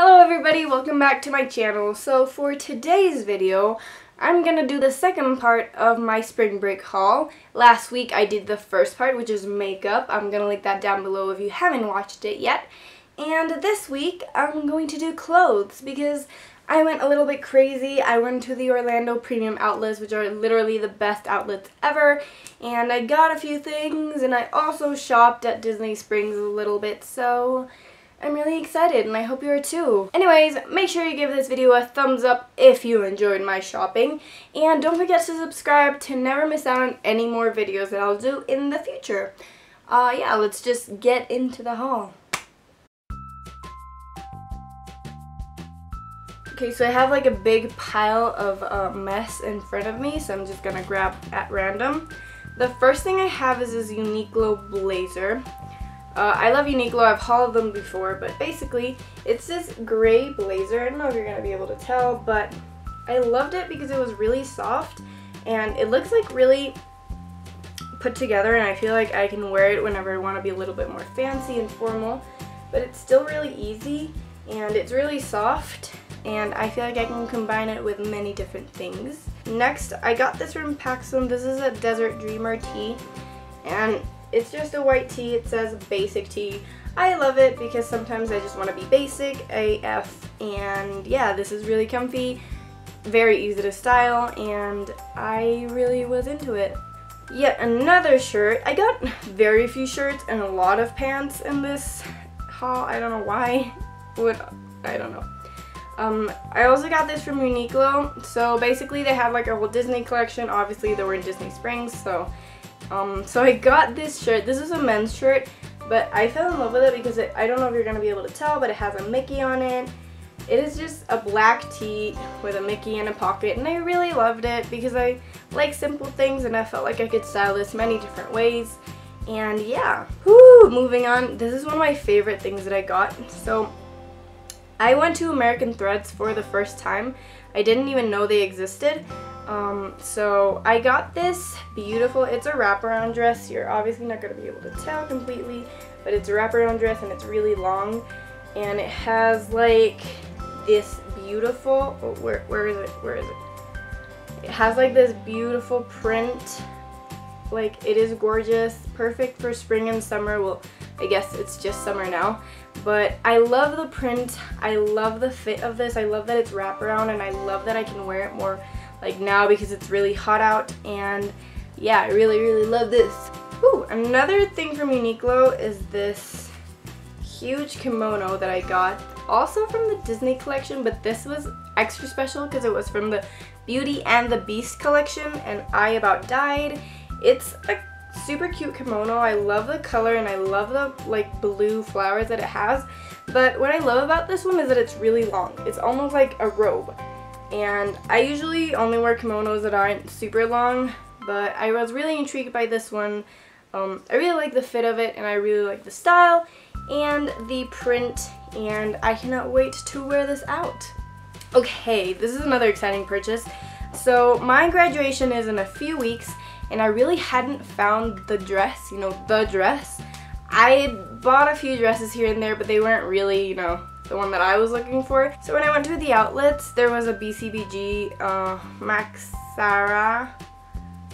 Hello everybody, welcome back to my channel. So for today's video, I'm gonna do the second part of my spring break haul. Last week I did the first part, which is makeup. I'm gonna link that down below if you haven't watched it yet. And this week I'm going to do clothes because I went a little bit crazy. I went to the Orlando Premium Outlets, which are literally the best outlets ever. And I got a few things and I also shopped at Disney Springs a little bit, so I'm really excited and I hope you are too. Anyways, make sure you give this video a thumbs up if you enjoyed my shopping. And don't forget to subscribe to never miss out on any more videos that I'll do in the future. Uh, yeah, let's just get into the haul. Okay, so I have like a big pile of uh, mess in front of me, so I'm just gonna grab at random. The first thing I have is this Uniqlo blazer. Uh, I love Uniqlo, I've hauled them before, but basically it's this gray blazer. I don't know if you're going to be able to tell, but I loved it because it was really soft and it looks like really put together and I feel like I can wear it whenever I want to be a little bit more fancy and formal, but it's still really easy and it's really soft and I feel like I can combine it with many different things. Next, I got this from PacSun. This is a Desert Dreamer tee and it's just a white tee. It says basic tee. I love it because sometimes I just want to be basic AF and yeah, this is really comfy, very easy to style, and I really was into it. Yet another shirt. I got very few shirts and a lot of pants in this haul. I don't know why. Would I don't know. Um, I also got this from Uniqlo. So basically they have like a whole Disney collection. Obviously they were in Disney Springs, so um, so I got this shirt. This is a men's shirt, but I fell in love with it because it, I don't know if you're going to be able to tell, but it has a Mickey on it. It is just a black tee with a Mickey in a pocket, and I really loved it because I like simple things, and I felt like I could style this many different ways. And yeah, Whew, moving on. This is one of my favorite things that I got. So I went to American Threads for the first time. I didn't even know they existed. Um, so I got this beautiful, it's a wraparound dress. You're obviously not going to be able to tell completely, but it's a wraparound dress and it's really long. And it has like this beautiful, oh, where, where is it, where is it? It has like this beautiful print, like it is gorgeous, perfect for spring and summer. Well, I guess it's just summer now. But I love the print, I love the fit of this, I love that it's wraparound and I love that I can wear it more like now because it's really hot out and yeah, I really, really love this. Ooh, another thing from Uniqlo is this huge kimono that I got also from the Disney collection, but this was extra special because it was from the Beauty and the Beast collection and I about died. It's a super cute kimono. I love the color and I love the like blue flowers that it has. But what I love about this one is that it's really long. It's almost like a robe and I usually only wear kimonos that aren't super long but I was really intrigued by this one. Um, I really like the fit of it and I really like the style and the print and I cannot wait to wear this out. Okay this is another exciting purchase. So my graduation is in a few weeks and I really hadn't found the dress you know the dress. I bought a few dresses here and there but they weren't really you know the one that I was looking for. So when I went to the outlets, there was a BCBG uh, Maxara,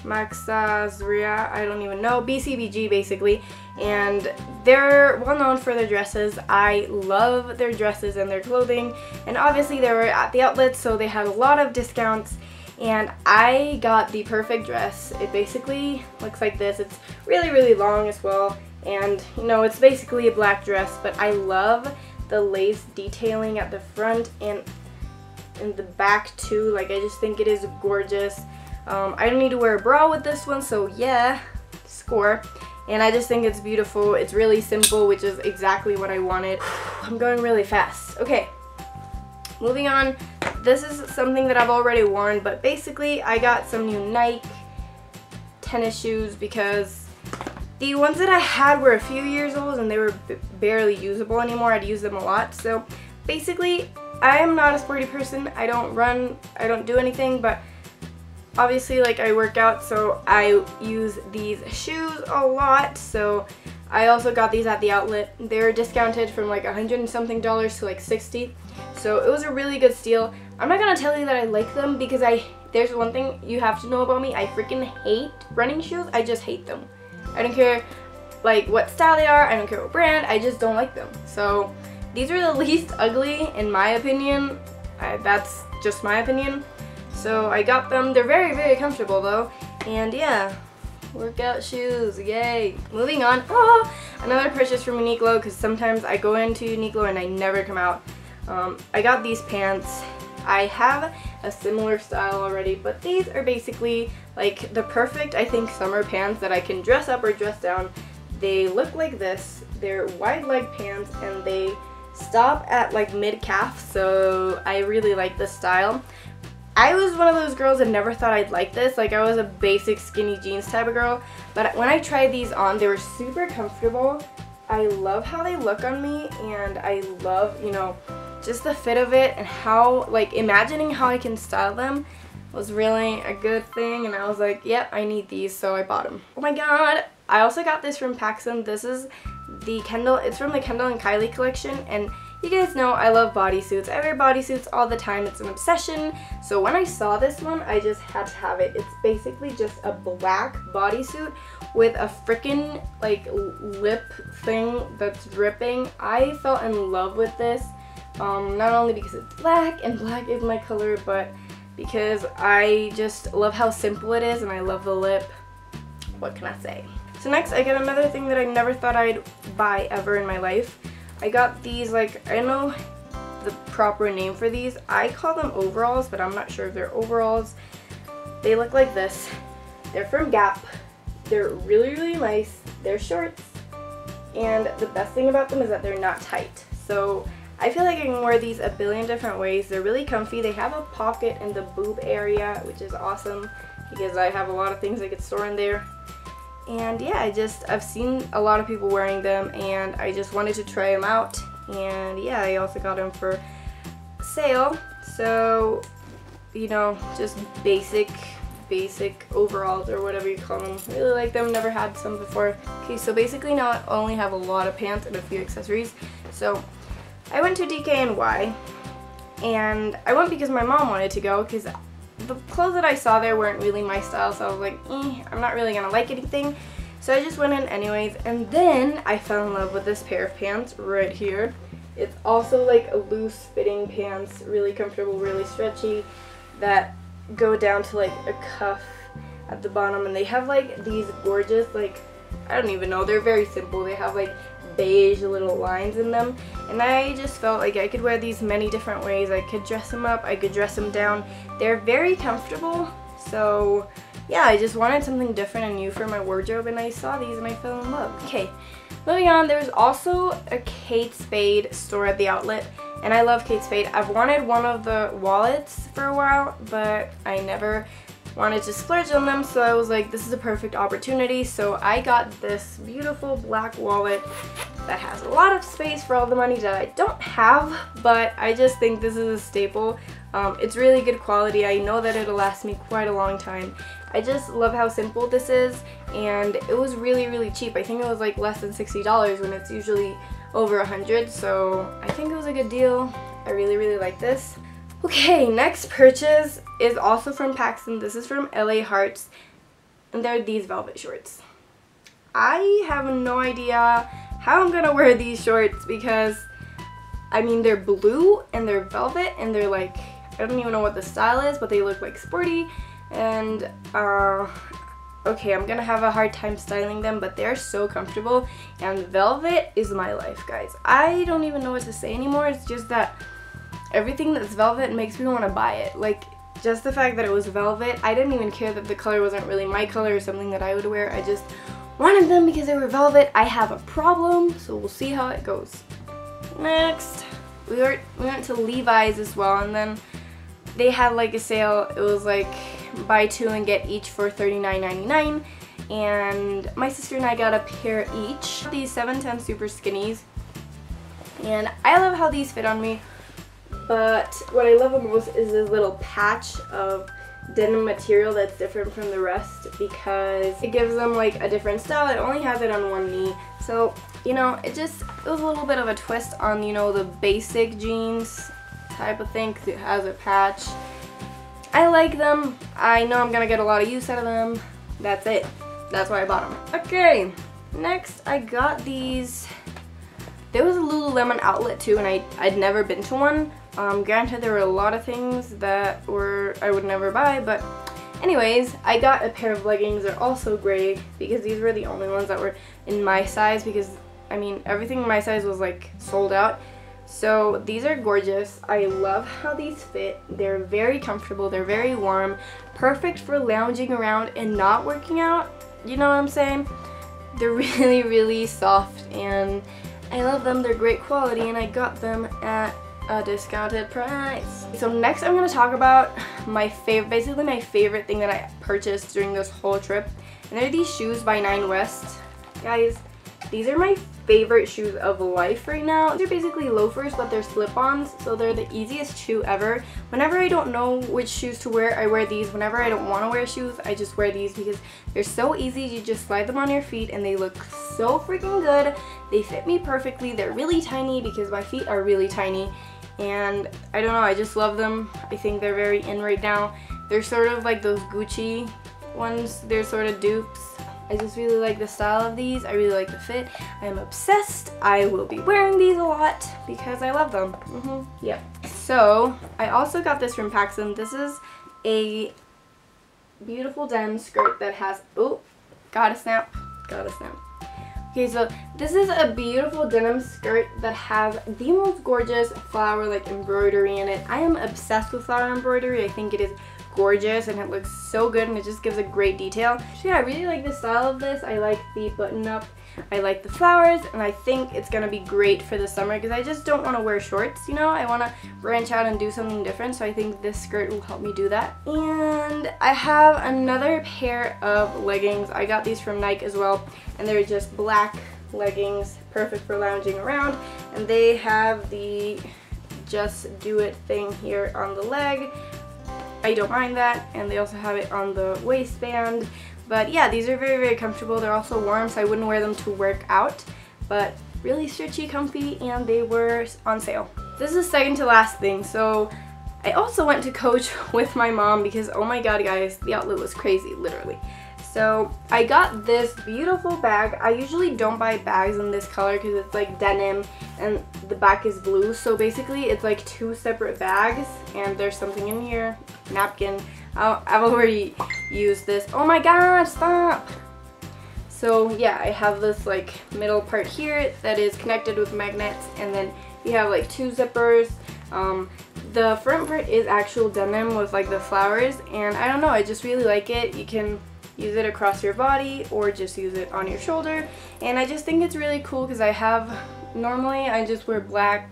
Maxazria, I don't even know, BCBG basically, and they're well known for their dresses. I love their dresses and their clothing, and obviously they were at the outlets, so they had a lot of discounts, and I got the perfect dress. It basically looks like this. It's really, really long as well, and you know, it's basically a black dress, but I love the lace detailing at the front and in the back too. Like I just think it is gorgeous. Um, I don't need to wear a bra with this one, so yeah, score. And I just think it's beautiful. It's really simple, which is exactly what I wanted. I'm going really fast. Okay, moving on. This is something that I've already worn, but basically I got some new Nike tennis shoes because the ones that I had were a few years old and they were barely usable anymore. I'd use them a lot. So basically, I am not a sporty person. I don't run, I don't do anything, but obviously like I work out so I use these shoes a lot. So I also got these at the outlet. They were discounted from like a hundred and something dollars to like 60. So it was a really good steal. I'm not gonna tell you that I like them because I there's one thing you have to know about me. I freaking hate running shoes. I just hate them. I don't care like what style they are. I don't care what brand. I just don't like them. So these are the least ugly in my opinion. I, that's just my opinion. So I got them. They're very, very comfortable though. And yeah, workout shoes, yay. Moving on, oh, another purchase from Uniqlo because sometimes I go into Uniqlo and I never come out. Um, I got these pants. I have a similar style already, but these are basically like the perfect, I think, summer pants that I can dress up or dress down. They look like this. They're wide leg pants and they stop at like mid calf, so I really like this style. I was one of those girls that never thought I'd like this. Like I was a basic skinny jeans type of girl. But when I tried these on, they were super comfortable. I love how they look on me and I love, you know, just the fit of it and how, like imagining how I can style them was really a good thing and I was like, yep, I need these, so I bought them. Oh my god, I also got this from PacSun. This is the Kendall, it's from the Kendall and Kylie collection and you guys know I love bodysuits. I wear bodysuits all the time. It's an obsession. So when I saw this one, I just had to have it. It's basically just a black bodysuit with a freaking like lip thing that's dripping. I fell in love with this. Um, not only because it's black and black is my color, but because I just love how simple it is and I love the lip. What can I say? So next I get another thing that I never thought I'd buy ever in my life. I got these, like, I know the proper name for these. I call them overalls, but I'm not sure if they're overalls. They look like this. They're from Gap. They're really, really nice. They're shorts. And the best thing about them is that they're not tight. So I feel like I can wear these a billion different ways. They're really comfy. They have a pocket in the boob area, which is awesome because I have a lot of things I could store in there. And yeah I just I've seen a lot of people wearing them and I just wanted to try them out. And yeah I also got them for sale. So you know just basic basic overalls or whatever you call them really like them. Never had some before. Okay so basically now I only have a lot of pants and a few accessories so I went to DKNY and I went because my mom wanted to go because the clothes that I saw there weren't really my style, so I was like, eh, I'm not really gonna like anything. So I just went in anyways, and then I fell in love with this pair of pants right here. It's also like a loose fitting pants, really comfortable, really stretchy, that go down to like a cuff at the bottom, and they have like these gorgeous, like, I don't even know, they're very simple. They have like beige little lines in them and I just felt like I could wear these many different ways. I could dress them up, I could dress them down. They're very comfortable so yeah I just wanted something different and new for my wardrobe and I saw these and I fell in love. Okay moving on there's also a Kate Spade store at the outlet and I love Kate Spade. I've wanted one of the wallets for a while but I never wanted to splurge on them so I was like this is a perfect opportunity. So I got this beautiful black wallet that has a lot of space for all the money that I don't have but I just think this is a staple. Um, it's really good quality. I know that it'll last me quite a long time. I just love how simple this is and it was really really cheap. I think it was like less than $60 when it's usually over a hundred so I think it was a good deal. I really really like this Okay, next purchase is also from PacSun. This is from LA Hearts. And they're these velvet shorts. I have no idea how I'm gonna wear these shorts because I mean they're blue and they're velvet and they're like I don't even know what the style is but they look like sporty and uh okay I'm gonna have a hard time styling them but they're so comfortable and velvet is my life guys I don't even know what to say anymore it's just that everything that's velvet makes me want to buy it. Like, just the fact that it was velvet, I didn't even care that the color wasn't really my color or something that I would wear. I just wanted them because they were velvet. I have a problem, so we'll see how it goes. Next, we, were, we went to Levi's as well, and then they had like a sale. It was like buy two and get each for $39.99 and my sister and I got a pair each. These 710 super skinnies and I love how these fit on me but what I love the most is this little patch of denim material that's different from the rest because it gives them like a different style. It only has it on one knee. So, you know, it just it was a little bit of a twist on, you know, the basic jeans type of thing because it has a patch. I like them. I know I'm going to get a lot of use out of them. That's it. That's why I bought them. Okay, next I got these. There was a Lululemon outlet too and I, I'd never been to one. Um, granted, there were a lot of things that were I would never buy, but anyways, I got a pair of leggings. They're also gray because these were the only ones that were in my size because, I mean, everything in my size was like sold out. So these are gorgeous. I love how these fit. They're very comfortable. They're very warm. Perfect for lounging around and not working out. You know what I'm saying? They're really, really soft and I love them. They're great quality and I got them at a discounted price. So next I'm going to talk about my favorite, basically my favorite thing that I purchased during this whole trip. And they're these shoes by Nine West. Guys, these are my favorite shoes of life right now. They're basically loafers, but they're slip-ons, so they're the easiest shoe ever. Whenever I don't know which shoes to wear, I wear these. Whenever I don't want to wear shoes, I just wear these because they're so easy. You just slide them on your feet and they look so freaking good. They fit me perfectly. They're really tiny because my feet are really tiny and I don't know, I just love them. I think they're very in right now. They're sort of like those Gucci ones. They're sort of dupes. I just really like the style of these. I really like the fit. I am obsessed. I will be wearing these a lot because I love them. Mm -hmm. Yep. So, I also got this from PacSun. This is a beautiful denim skirt that has, oh, gotta snap, gotta snap. Okay, so this is a beautiful denim skirt that has the most gorgeous flower like embroidery in it. I am obsessed with flower embroidery. I think it is gorgeous and it looks so good and it just gives a great detail. So yeah, I really like the style of this. I like the button up I like the flowers and I think it's to be great for the summer because I just don't want to wear shorts, you know? I want to branch out and do something different so I think this skirt will help me do that. And I have another pair of leggings. I got these from Nike as well and they're just black leggings, perfect for lounging around. And they have the just do it thing here on the leg. I don't mind that and they also have it on the waistband but yeah, these are very, very comfortable. They're also warm, so I wouldn't wear them to work out. But really stretchy, comfy, and they were on sale. This is the second to last thing. So I also went to Coach with my mom because, oh my god, guys, the outlet was crazy, literally. So I got this beautiful bag. I usually don't buy bags in this color because it's like denim and the back is blue. So basically it's like two separate bags and there's something in here, napkin. I've already used this. Oh my god, stop! So yeah, I have this like middle part here that is connected with magnets and then you have like two zippers. Um, the front part is actual denim with like the flowers and I don't know, I just really like it. You can use it across your body or just use it on your shoulder and I just think it's really cool because I have normally I just wear black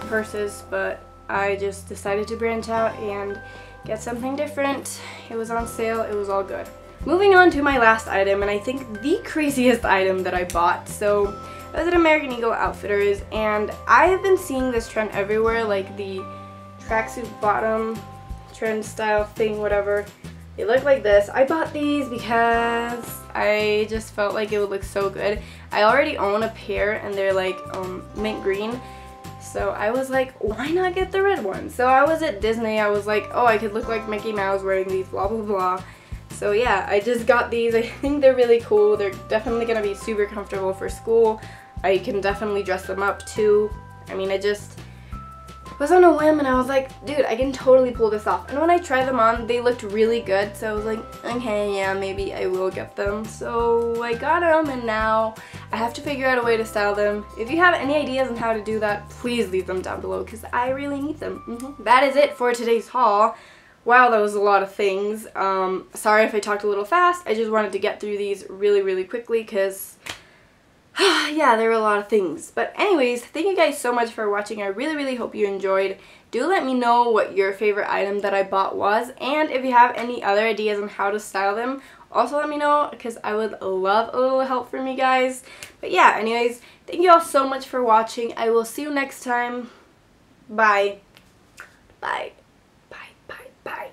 purses but I just decided to branch out and get something different it was on sale it was all good moving on to my last item and I think the craziest item that I bought so I was at American Eagle Outfitters and I have been seeing this trend everywhere like the tracksuit bottom trend style thing whatever they look like this. I bought these because I just felt like it would look so good. I already own a pair and they're like um, mint green. So I was like, why not get the red one? So I was at Disney. I was like, oh, I could look like Mickey Mouse wearing these, blah, blah, blah. So yeah, I just got these. I think they're really cool. They're definitely going to be super comfortable for school. I can definitely dress them up too. I mean, I just was on a whim and I was like, dude, I can totally pull this off. And when I tried them on, they looked really good. So I was like, okay, yeah, maybe I will get them. So I got them and now I have to figure out a way to style them. If you have any ideas on how to do that, please leave them down below because I really need them. Mm -hmm. That is it for today's haul. Wow, that was a lot of things. Um, sorry if I talked a little fast. I just wanted to get through these really, really quickly because yeah, there were a lot of things. But anyways, thank you guys so much for watching. I really, really hope you enjoyed. Do let me know what your favorite item that I bought was. And if you have any other ideas on how to style them, also let me know because I would love a little help from you guys. But yeah, anyways, thank you all so much for watching. I will see you next time. Bye. Bye. Bye. Bye. Bye.